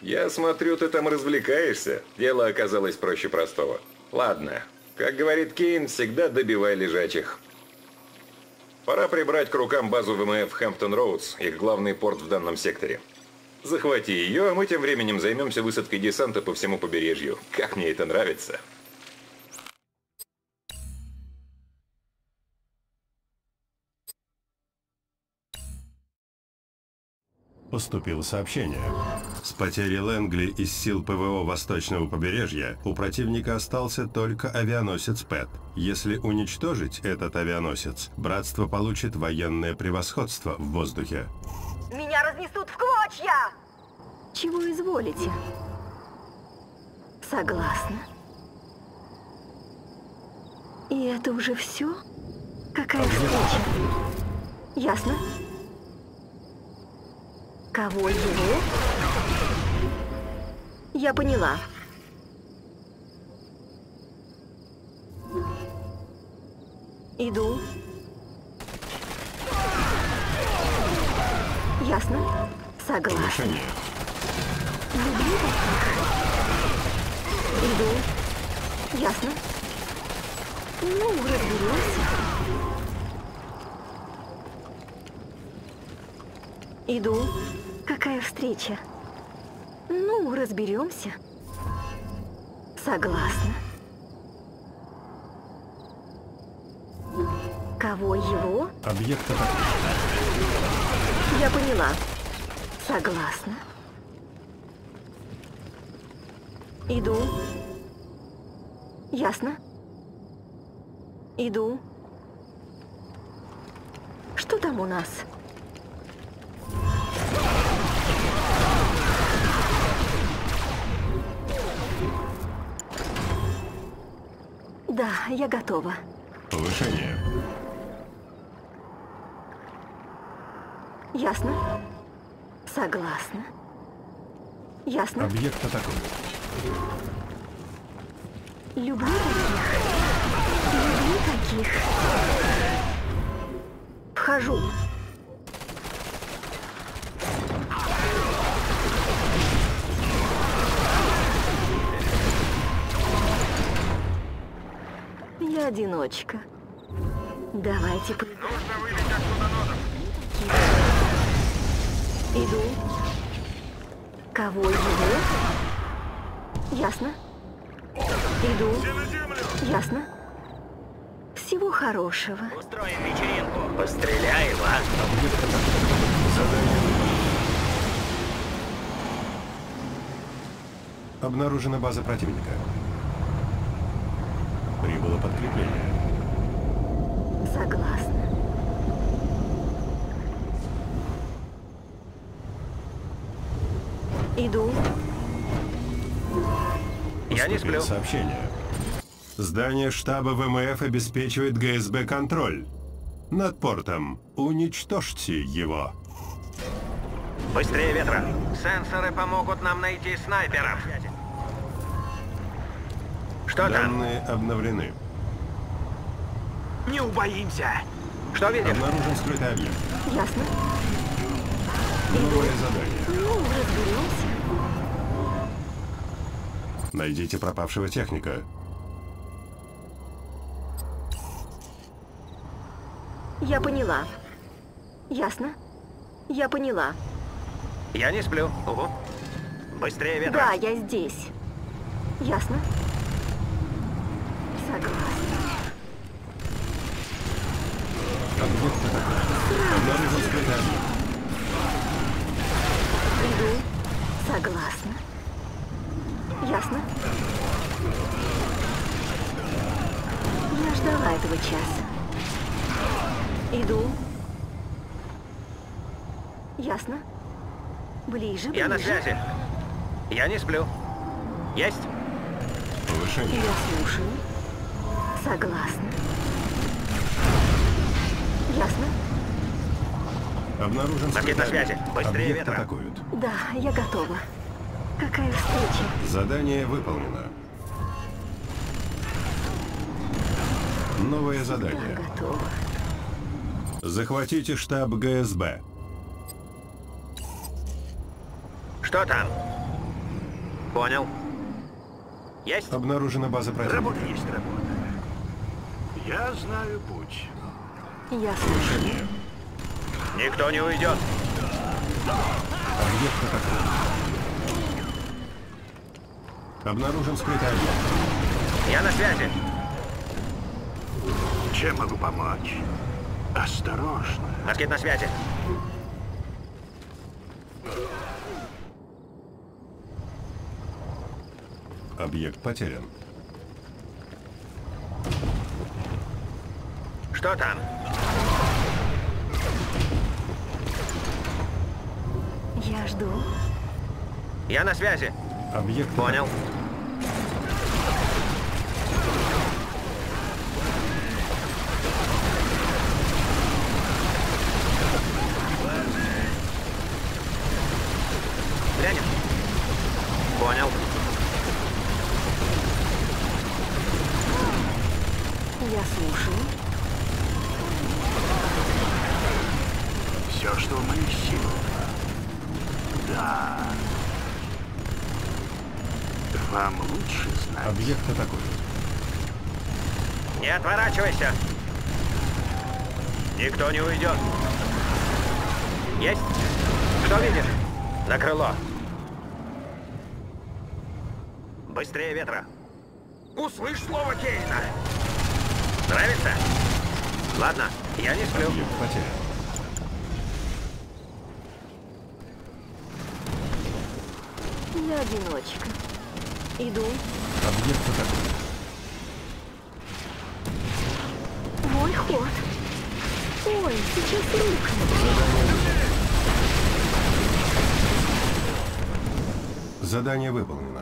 Я смотрю, ты там развлекаешься. Дело оказалось проще простого. Ладно, как говорит Кейн, всегда добивай лежачих. Пора прибрать к рукам базу ВМФ Хэмптон-Роудс, их главный порт в данном секторе. Захвати ее, а мы тем временем займемся высадкой десанта по всему побережью. Как мне это нравится. Поступило сообщение. С потерей Лэнгли из сил ПВО Восточного побережья у противника остался только авианосец Пэт. Если уничтожить этот авианосец, Братство получит военное превосходство в воздухе. Меня разнесут в клочья! Чего изволите? Согласна. И это уже все? Какая встреча? Ясно? Кого его? Я поняла. Иду. Ясно? Согласна. Решение. Люблю таких. Иду. Ясно? Ну, разберемся. Иду. Какая встреча? Ну, разберемся. Согласна. Кого его? Объект атакуют. Я поняла. Согласна. Иду. Ясно? Иду. Что там у нас? Да, я готова. Повышение. Ясно? Согласна. Ясно? Объект атакуют. Люблю таких. Люблю таких. Вхожу. Я одиночка. Давайте. Иду. Кого его? Ясно. Иду. Ясно. Всего хорошего. Устроим вечеринку. Постреляем, а? Обнаружена база противника. Прибыло подкрепление. Согласна. Иду. Я не сплю. сообщение. Здание штаба ВМФ обеспечивает ГСБ контроль. Над портом. Уничтожьте его. Быстрее ветра. Сенсоры помогут нам найти снайперов. Что там? Данные обновлены. Не убоимся. Что видишь? Обнаружен скрытый объект. Ясно. Новое задание. Ну, разберемся. Найдите пропавшего техника. Я поняла. Ясно? Я поняла. Я не сплю. Угу. Быстрее ветра. Да, я здесь. Ясно? Иду. Согласна. Ясно? Я ждала этого часа. Иду. Ясно? Ближе, ближе. Я на связи. Я не сплю. Есть? Повышение. Я слушаю. Согласна. Ясно? Обнаружен скрытый на связи. объект. Быстрее Объект ветра. атакуют. Да, я готова. Какая встреча? Задание выполнено. Новое Я задание. готова. Захватите штаб ГСБ. Что там? Понял. Есть? Обнаружена база противника. Работа есть работа. Я знаю путь. Я слушаю. Никто не уйдет. Объект атакован. Обнаружен скрытый объект. Я на связи. Чем могу помочь? Осторожно. Москит на связи. Объект потерян. Что там? Я жду. Я на связи. Объект Понял. Глянем. Понял. Я слушаю. Все, что в моих силах. Да. Вам лучше знать. Объект атакует. Не отворачивайся. Никто не уйдет. Есть? Что видишь? За крыло. Быстрее ветра. Услышь слово Кейна. Нравится? Ладно, я не сплю. Объект потерян. Я одиночка. Иду. Объект атакует. Мой ход. Ой, сейчас рухну. Задание выполнено.